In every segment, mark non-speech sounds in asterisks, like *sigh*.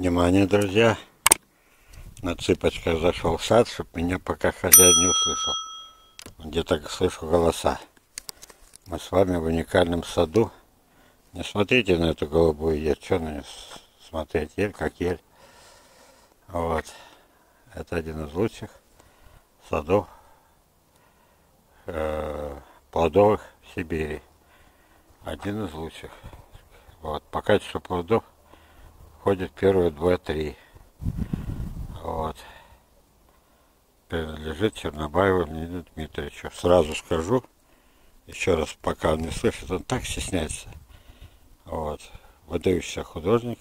Внимание, друзья! На цыпочках зашел в сад, чтобы меня пока хозяин не услышал. Где-то слышу голоса. Мы с вами в уникальном саду. Не смотрите на эту голубую ель. Что на нее смотреть? Ель как ель. Вот. Это один из лучших садов э, плодовых в Сибири. Один из лучших. Вот. По качеству плодов входит первые два-три. Вот. Принадлежит Чернобаеву Леониду Дмитриевичу. Сразу скажу, еще раз, пока он не слышит, он так стесняется. Вот. Выдающийся художник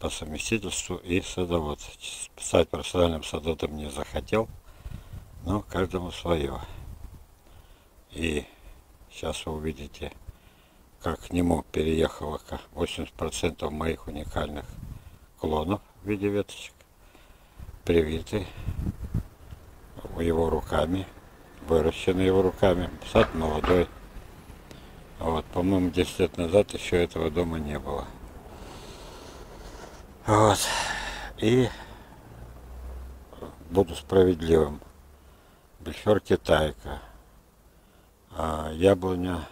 по совместительству и садовод. Стать профессиональным садоводом не захотел, но каждому свое. И сейчас вы увидите как к нему переехало 80% моих уникальных клонов в виде веточек, привиты его руками, выращены его руками, сад молодой. Вот, по-моему, 10 лет назад еще этого дома не было. Вот. И буду справедливым. Бельфер китайка. А, яблоня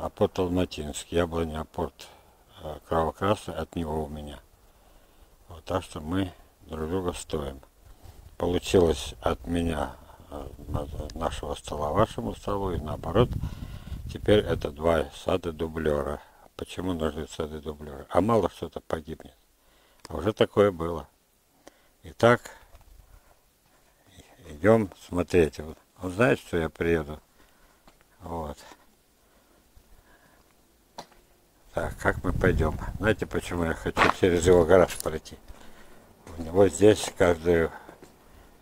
апорт Алматинск, яблоня апорт кровокрасный, от него у меня. Вот так что мы друг друга стоим. Получилось от меня э, нашего стола вашему столу и наоборот. Теперь это два сада дублера. Почему нужны сады дублера? А мало что-то погибнет. А уже такое было. Итак, идем смотреть. Он знает, что я приеду. Вот. Так, как мы пойдем? Знаете, почему я хочу через его гараж пройти? У него здесь каждое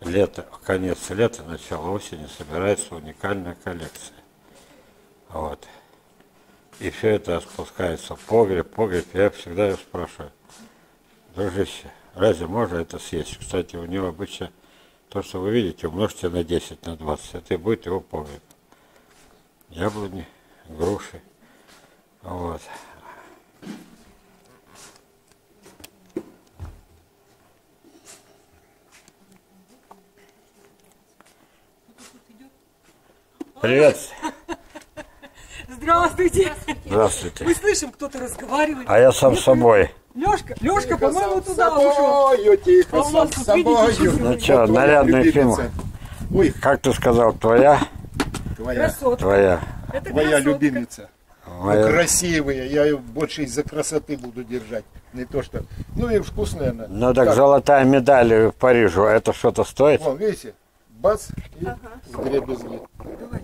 лето, конец лета, начало осени собирается уникальная коллекция. Вот. И все это спускается в погреб, погреб. Я всегда его спрашиваю, дружище, разве можно это съесть? Кстати, у него обычно то, что вы видите, умножьте на 10, на 20. Это и будет его погреб. Яблони, груши. Вот. Привет. *laughs* Здравствуйте. Здравствуйте. Мы слышим, кто-то разговаривает. А я сам с собой. Лешка, Лешка, по-моему, туда собою, ушел. Тихо, А сам тут, видите, собою. Ну что, нарядный фильм. Ой, Как ты сказал, твоя? твоя, Красотка. Твоя. Это твоя красотка. любимица. Ну, Моя. красивая, я ее больше из-за красоты буду держать. Не то что. Ну и вкусная она. Ну так Как? золотая медаль в Парижу, это что-то стоит? Вон, видите? Бац, и дребезги. Давай,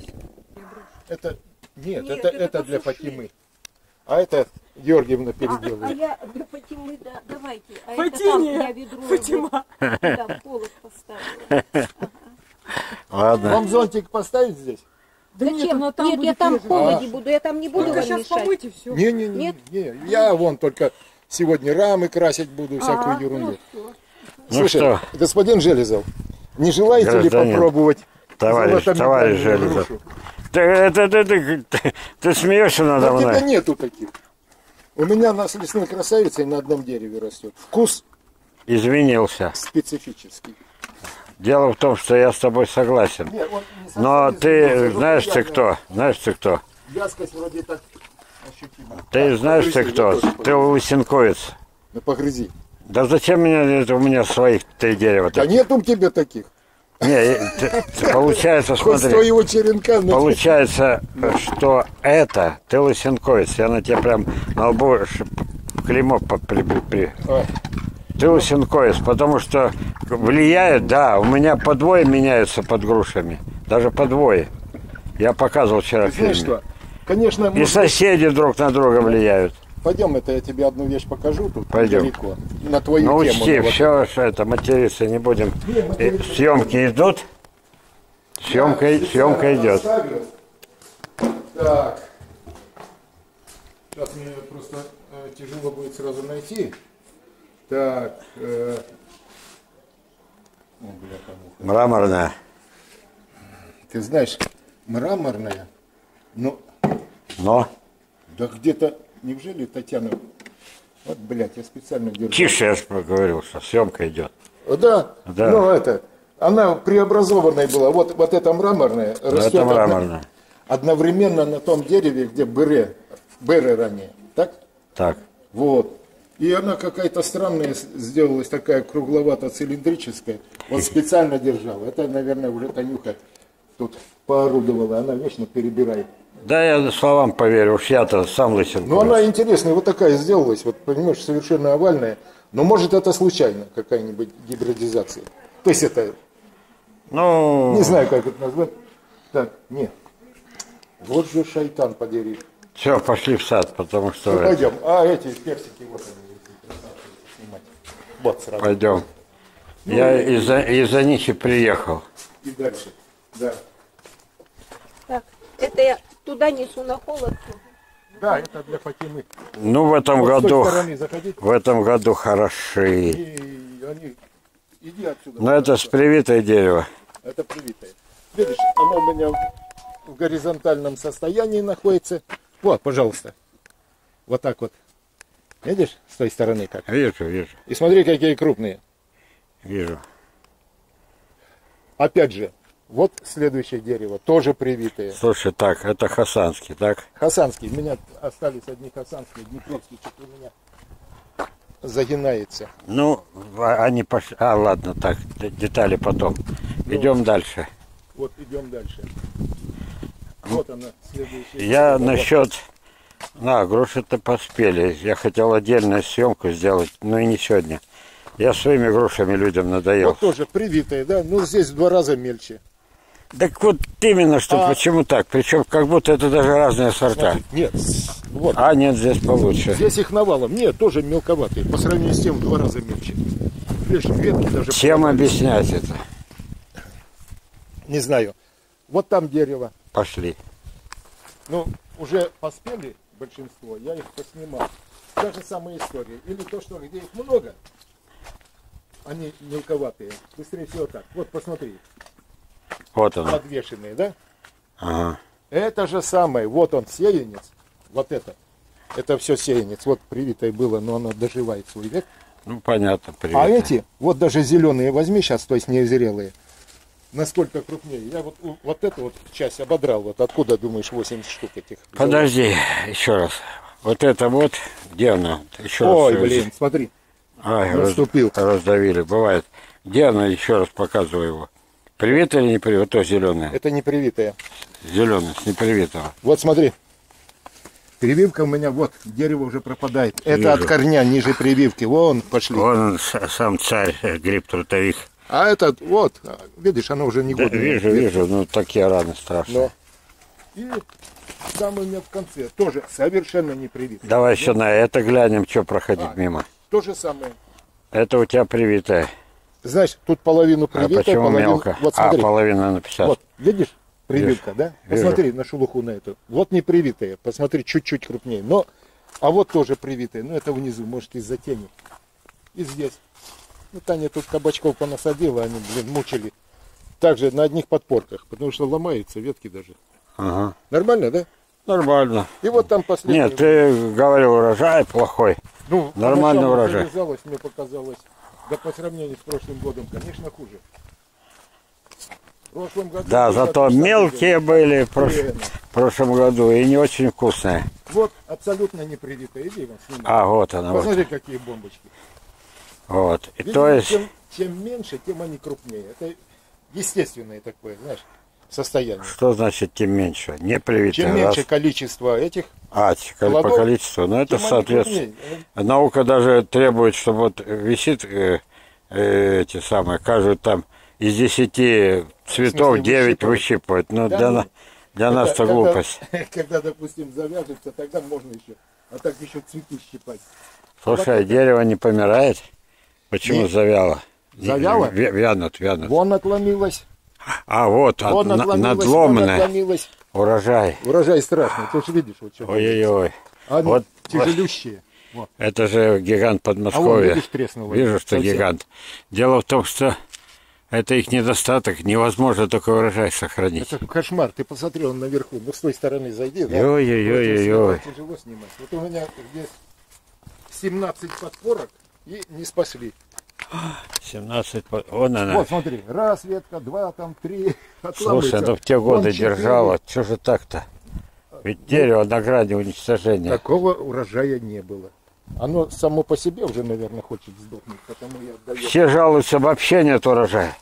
я брошу. Это, нет, Нет, это, это это для. Фатимы. А это Георгиевна А, а переделывает. я для Фатимы, да, давайте. А Фатиния, это там я ведро *laughs* Фатима. да, в полок поставила. *laughs* Ладно. Вам зонтик поставить здесь? Да нет, Зачем? но там Нет, я там в холоде буду, я там не буду Только вам сейчас мешать. помыть и все. Не-не-не, Нет? не, я вон только сегодня рамы красить буду, всякую Ага, ерунду. ну всё. Ну Слушай, что, господин Железов, не желаете ли Гражданин, попробовать товарищ, товарищ Железов. грушу? Ты, это, ты, ты, ты, ты смеешься надо А у тебя мной? нету таких. У меня на с лесной красавицей на одном дереве растет. Вкус Извинился. специфический. Дело в том, что я с тобой согласен. Нет, он не совсем Но извинился, ты знаешь ты кто? Знаешь ты кто? Вязкость вроде так ощутима. Ты А, знаешь ты кто? Ты лысенковец. Ну, погрызи. Да зачем мне это у меня своих три дерева? Да нет у тебя таких. Не, получается, смотри, твоего черенка. но- получается, что это ты лысенковец. Я на тебя прям на лбу клеймо при- А, Ты лысенковец, потому что влияет, да, у меня по двое меняются под грушами. Даже по двое. Я показывал вчера ты знаешь фильме. что? Конечно, И может, соседи друг на друга влияют. Пойдем, это я тебе одну вещь покажу тут Пойдем. недалеко. На твою Ну тему. учти, ну, вот. все это материться не будем. Э, Съемки идут. Съемка, Я съемка идет. Так. Сейчас мне просто э, тяжело будет сразу найти. Так. Э... О, бляха-муха. Мраморная. Ты знаешь, мраморная, но Но да где-то, неужели Татьяна Вот, блядь, я специально держу. Тише, я же говорил, что съемка идет. Да, Да. ну это, она преобразованная была. Вот, вот эта мраморная растет это мраморно. одновременно на том дереве, где быре, быры ранее. Так? Так. Вот. И она какая-то странная сделалась, такая кругловато-цилиндрическая. Вот *laughs* специально держал. Это, наверное, уже Танюха тут поорудовала. Она вечно перебирает. Да я словам поверю, уж я-то сам лысин. Но она интересная, вот такая сделалась. Вот, понимаешь, совершенно овальная. Но может это случайно какая-нибудь гибридизация. То есть это, Ну, не знаю, как это назвать. Так, нет. Вот же шайтан подери. все, пошли в сад, потому что Ну, пойдем. А эти персики, вот они, снимать. Вот сразу. пойдем. Я из-за из-за них и приехал. И дальше. Да. Это я туда несу на холод. Да, это для Фатимы. Ну, в этом Вот году, в этом году хороши. И они... Иди отсюда. Но это с привитое дерево. Это привитое. Видишь, оно у меня в- в горизонтальном состоянии находится. Вот, пожалуйста. Вот так вот. Видишь, с той стороны как. Вижу, вижу, И смотри, какие крупные. вижу. Опять же, вот следующее дерево, тоже привитое. Слушай, так, это хасанский, так? Хасанский. У меня остались одни хасанские, Днепровский что-то у меня загинается. Ну, а- они пошли. А, ладно, так, детали потом. Идем дальше. Вот идем дальше. Вот она, следующая. Я Вот. насчет... На, груши-то поспели. Я хотел отдельную съемку сделать, но и не сегодня. Я своими грушами людям надоел. Вот тоже привитые, да? Ну, здесь в два раза мельче. Так вот именно, что А- почему так? Причем как будто это даже разные сорта. Нет, вот. А нет, здесь получше. Здесь их навалом. Нет, тоже мелковатые. По сравнению с тем в два раза мельче. Видишь, ветки даже... Чем попадались. объяснять это? Не знаю. Вот там дерево. Пошли. Ну, уже поспели большинство, я их поснимал. Та же самая история. Или то, что где их много, они мелковатые. Быстрее всего так. Вот посмотри, Вот оно. подвешенные, да? Ага. Это же самое. Вот он, сеянец. Вот это. Это все сеянец. Вот привитое было, но оно доживает свой век. Ну, понятно, привет. А эти, вот даже зеленые возьми сейчас, то есть незрелые. Насколько крупнее. Я вот, вот эту вот часть ободрал. Вот откуда, думаешь, 80 штук этих? взял? Подожди, еще раз. Вот это вот, где она? Еще Ой, раз. блин, смотри. Ай, раз- наступил. раздавили, бывает. Где она? Еще раз показываю его. Привет или не привет? Вот То зеленое. Это не привитое. Зеленое, с непривитого. Вот смотри. Прививка у меня, вот, дерево уже пропадает. Это Вижу. от корня, ниже прививки. Вон пошли. Вон с- сам царь, э, гриб трутовик. А этот, вот, видишь, оно уже не Да, годное. вижу, вижу, ну такие раны страшные. Но. И там у меня в конце тоже совершенно не привит. Давай еще на это глянем, что проходить А. мимо. То же самое. Это у тебя привитое. Знаешь, тут половину А привито, почему половину... мелко? Вот а, смотри, половина на 50. вот, видишь, прививка, да? Вижу. Посмотри на шелуху на эту. Вот не привитая, посмотри, чуть-чуть крупнее. Но, а вот тоже привитая, но это внизу, может, из-за тени. И здесь. Ну, Таня тут кабачков понасадила, они, блин, мучили. Также на одних подпорках, потому что ломаются ветки даже. Ага. Нормально, да? Нормально. И вот там последний. Нет, ты говорил, урожай плохой. Ну, Нормальный поначалу урожай. мне показалось, да по сравнению с прошлым годом, конечно, хуже. В прошлом году Да, зато мелкие были в, прош- прошлом году и не очень вкусные. Вот, абсолютно не привитая. Иди, Иван, снимай. А, вот она, вот. Посмотри, какие бомбочки. вот. И Видишь, то есть, чем, чем меньше, тем они крупнее. Это естественное такое, знаешь, состояние. что значит тем меньше? Не привитые. Чем раз. меньше количество этих, А, ч- по плодов, количеству. Но это они соответствует. крупнее. Наука даже требует, чтобы вот висит э, э, эти самые, кажут там из 10 цветов 9 выщипывать? Ну, Да для, ну, для нас это когда- глупость. *laughs* Когда, допустим, завяжется, тогда можно еще. А так еще цветы щипать. Слушай, а дерево не помирает? Почему завяло? Завяло? Вя- Вянут, вянут. Вон отломилась, А вот, вон от- на- отломилась, вон надломанное. отломилась. Урожай. Урожай страшный, ты же видишь, вот что. Ой-ой-ой. Они вот- тяжелющие. Вот. Это же гигант А вон, Подмосковья. видишь. Вижу, что Совсем. гигант. Дело в том, что это их недостаток. Невозможно такой урожай сохранить. Это кошмар. Ты посмотри, он наверху. Ну, с той стороны зайди, да? Ой-ой-ой-ой-ой. Вот тяжело снимать. Вот у меня здесь 17 подпорок и не спасли. 17, по- вон она. Вот, смотри, раз ветка, два, там, три. Слушай, отламывается. ну в те Вон годы четыре. держала. Что же так-то? Ведь дерево на грани уничтожения. Такого урожая не было. Оно само по себе уже, наверное, хочет сдохнуть, потому я отдаю Все жалуются, вообще нет урожая.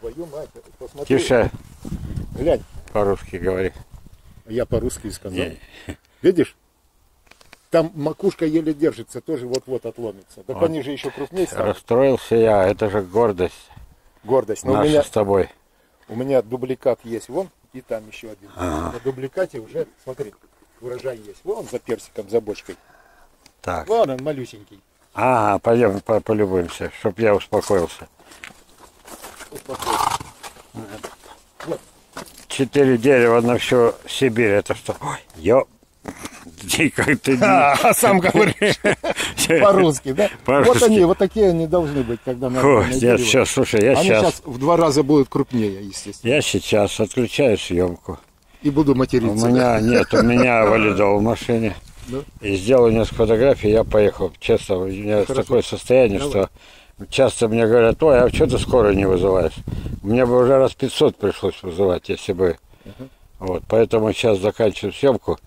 твою мать. Посмотри, Тише, глянь, по-русски говори. я по-русски сказал. Не. Видишь? Там макушка еле держится, тоже вот-вот отломится. Так Вот. они же еще крупнее стали. Расстроился я, это же гордость Гордость. Но у наша меня, с тобой. у меня дубликат есть вон, и там еще один. Ага. На дубликате уже, смотри, урожай есть. Вон за персиком, за бочкой. Так. Вон он малюсенький. Ага, пойдем по- полюбуемся, чтоб я успокоился. Успокойся. Четыре дерева на всю Сибирь, это что? Ой, ё... Ди, как ты... А, сам говоришь *laughs* по-русски, да? Вот они, вот такие они должны быть, когда дерево. все, слушай, я Они сейчас, сейчас в два раза будут крупнее, естественно. я сейчас отключаю съемку. И буду У материться. меня нет, у меня *laughs* валидол в машине. И сделал несколько фотографий, я поехал. Честно, у меня такое состояние, что часто мне говорят, ой, а что ты скоро не вызываешь? Мне бы уже раз 500 пришлось вызывать, если бы. Вот, поэтому сейчас заканчиваю съемку.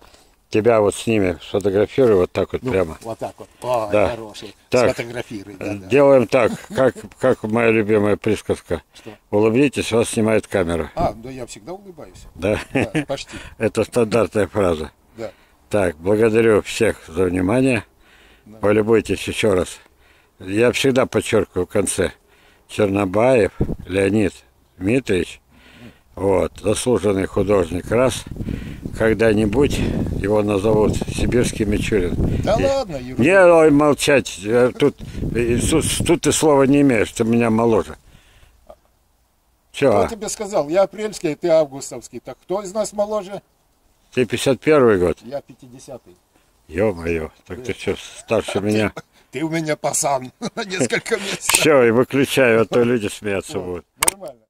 Тебя вот с ними сфотографирую вот так вот Ну, прямо. Вот так вот. О, Да. хороший. Так. Сфотографируй. Да, да. Делаем так, как, как моя любимая присказка. Что? Улыбнитесь, вас снимает камера. А, да я всегда улыбаюсь. Да? Да, почти. *laughs* Это стандартная фраза. Да. Так, благодарю всех за внимание. Полюбуйтесь еще раз. Я всегда подчеркиваю в конце. Чернобаев Леонид Дмитриевич, вот, заслуженный художник, раз, когда-нибудь его назовут Сибирский Мичурин. Да И- ладно, Юра. Не ой, молчать, я тут, тут, тут ты слова не имеешь, ты меня моложе. Че, Кто а? тебе сказал? Я апрельский, ты августовский. Так кто из нас моложе? ты 51 год? Я 50-й. Ё-моё, так ты что, старше меня? *laughs* Ты у меня пасан на *laughs* несколько *laughs* месяцев. Все, и выключаю, а то люди смеяться будут. Нормально.